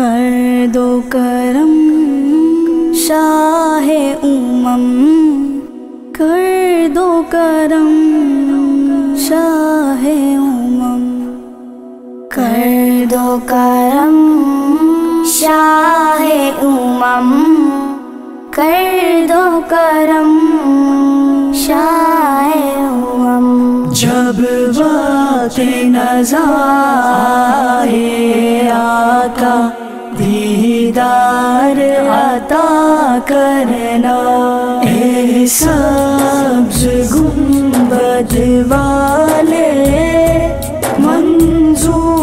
कर दो करम, शाह उमम। कर दो करम, शाह उमम। कर दो करम, शाह उमम। कर दो करम, शाह उमम। जब बात नजारे आका दीदार अता करना। ए सब्ज गुंबद वाले, मंजूर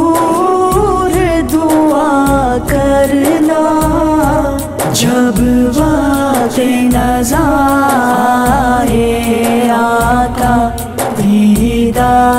दुआ करना। जब बात नजारे आका दीदार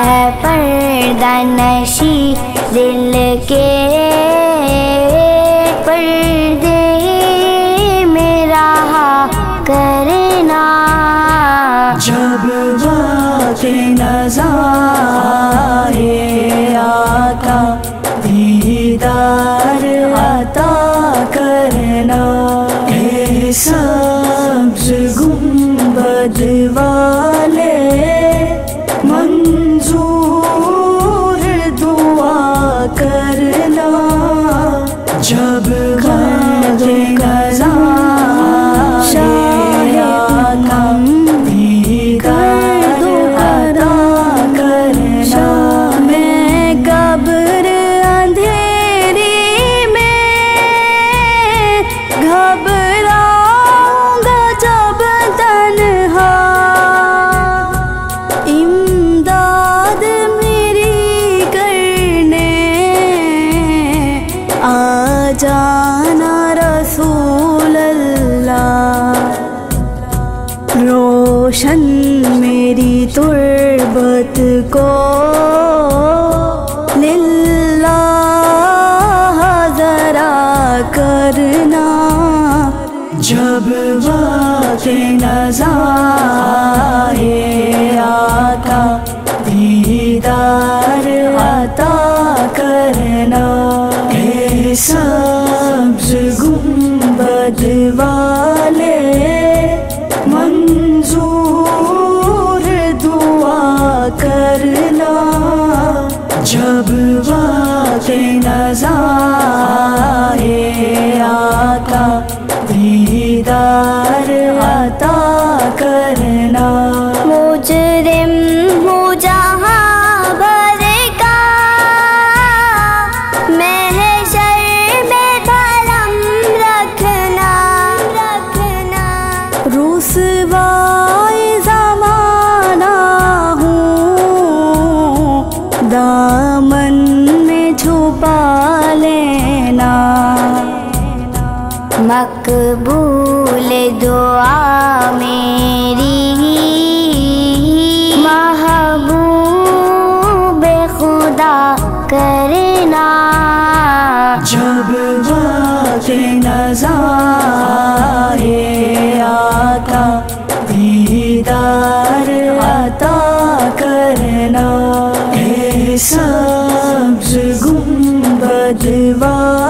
ऐ पर्दा नशी दिल के पर्दे मेरा करना। जब जाते नजारे जब रोशन मेरी तुरबत को लिल्लाह जरा करना। जब बात नजारे आका दीदार अता करना। ए जब बात नजारे आका दीदार अता करना। मुजरिम हूँ जहाँ भर का महशर में धर्म रखना। रखना। रुसवाए मकबूल दुआ मेरी। महबूब खुदा करना। जब बात नजारे आका दीदार अता करना ए सब्ज गुंबद वाले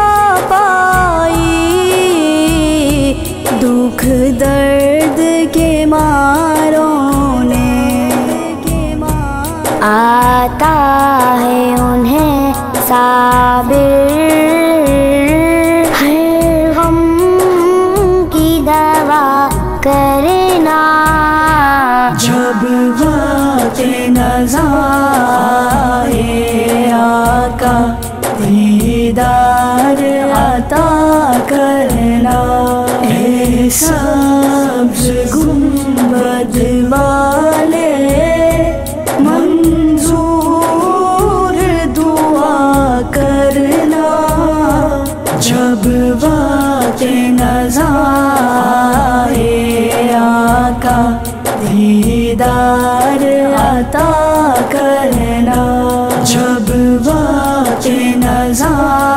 दुख दर्द के मारों ने आता है उन्हें साबिर। हम की दवा करना। जब बातें नजार सब्ज गुंबद वाले मंजूर दुआ करना। जब बात नजारे आका दीदार अता करना। नजारे